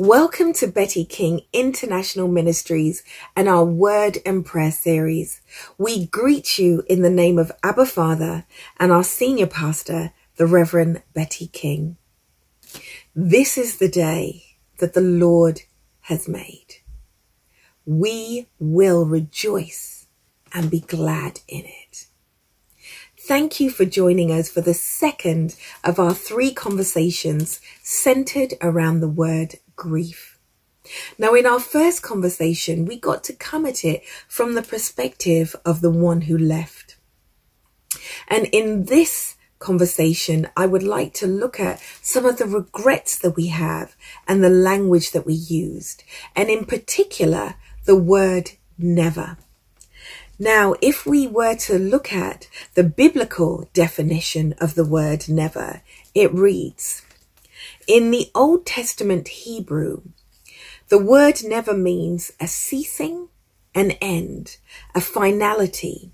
Welcome to Betty King International Ministries and our Word and Prayer series. We greet you in the name of Abba Father and our senior pastor, the Reverend Betty King. This is the day that the Lord has made. We will rejoice and be glad in it. Thank you for joining us for the second of our three conversations centered around the word grief. Now, in our first conversation, we got to come at it from the perspective of the one who left. And in this conversation, I would like to look at some of the regrets that we have and the language that we used, and in particular, the word never. Now, if we were to look at the biblical definition of the word never, it reads, in the Old Testament Hebrew, the word never means a ceasing, an end, a finality,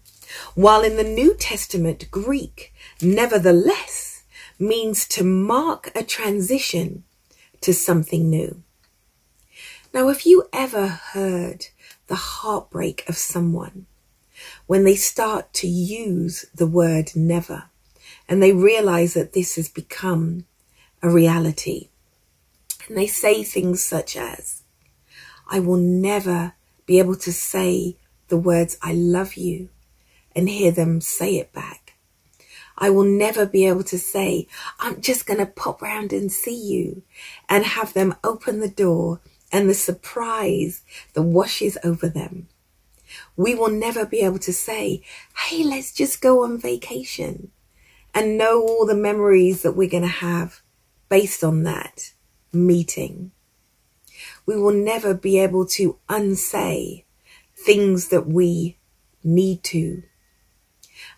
while in the New Testament Greek, nevertheless means to mark a transition to something new. Now, have you ever heard the heartbreak of someone when they start to use the word never and they realize that this has become a reality? And they say things such as, I will never be able to say the words, I love you, and hear them say it back. I will never be able to say, I'm just going to pop round and see you and have them open the door and the surprise that washes over them. We will never be able to say, Hey, let's just go on vacation and know all the memories that we're going to have based on that meeting. We will never be able to unsay things that we need to.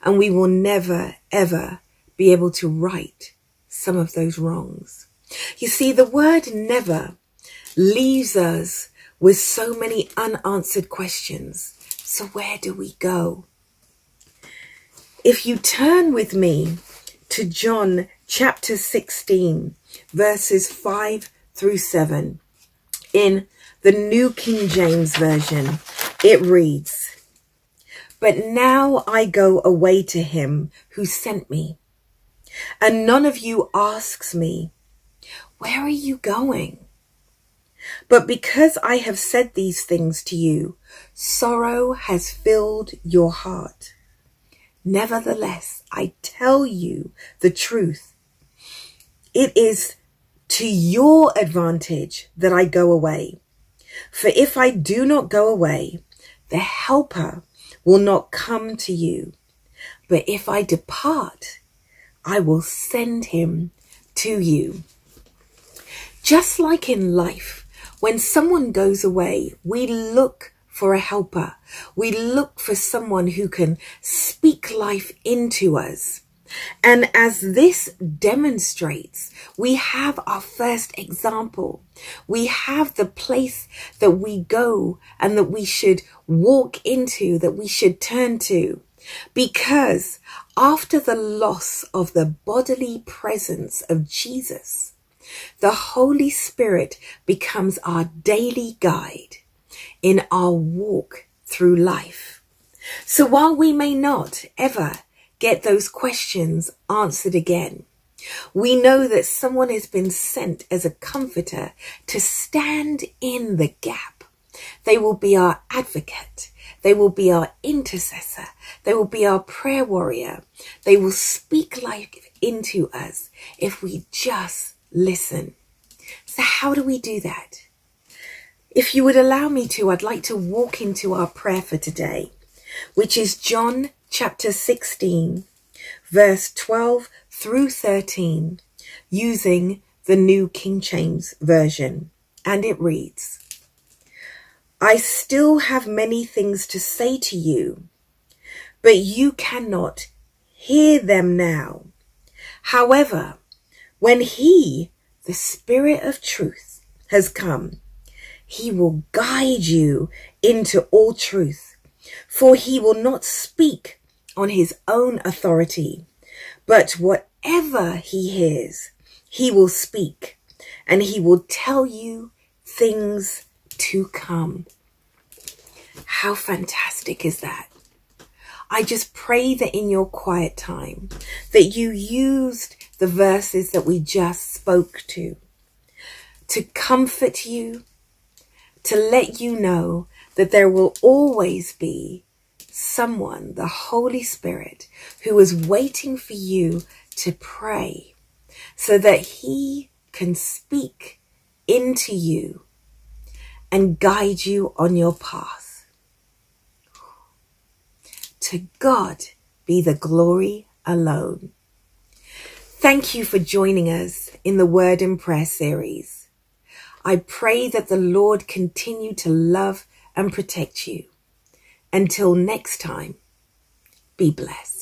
And we will never, ever be able to right some of those wrongs. You see, the word never leaves us with so many unanswered questions. So where do we go? If you turn with me to John chapter 16, verses 5 through 7, in the New King James Version, it reads, But now I go away to him who sent me, and none of you asks me, Where are you going? But because I have said these things to you, sorrow has filled your heart. Nevertheless, I tell you the truth. It is to your advantage that I go away. For if I do not go away, the helper will not come to you. But if I depart, I will send him to you. Just like in life, when someone goes away, we look for a helper. We look for someone who can speak life into us. And as this demonstrates, we have our first example. We have the place that we go and that we should walk into, that we should turn to. Because after the loss of the bodily presence of Jesus, the Holy Spirit becomes our daily guide in our walk through life. So while we may not ever get those questions answered again, we know that someone has been sent as a comforter to stand in the gap. They will be our advocate. They will be our intercessor. They will be our prayer warrior. They will speak life into us if we just listen. So how do we do that? If you would allow me to, I'd like to walk into our prayer for today, which is John chapter 16, verse 12 through 13, using the New King James Version. And it reads, I still have many things to say to you, but you cannot hear them now. However, when he, the Spirit of truth, has come, he will guide you into all truth, for he will not speak on his own authority, but whatever he hears, he will speak, and he will tell you things to come. How fantastic is that? I just pray that in your quiet time that you used the verses that we just spoke to to comfort you, to let you know that there will always be someone, the Holy Spirit, who is waiting for you to pray so that he can speak into you and guide you on your path. To God be the glory alone. Thank you for joining us in the Word and Prayer series. I pray that the Lord continue to love and protect you. Until next time, be blessed.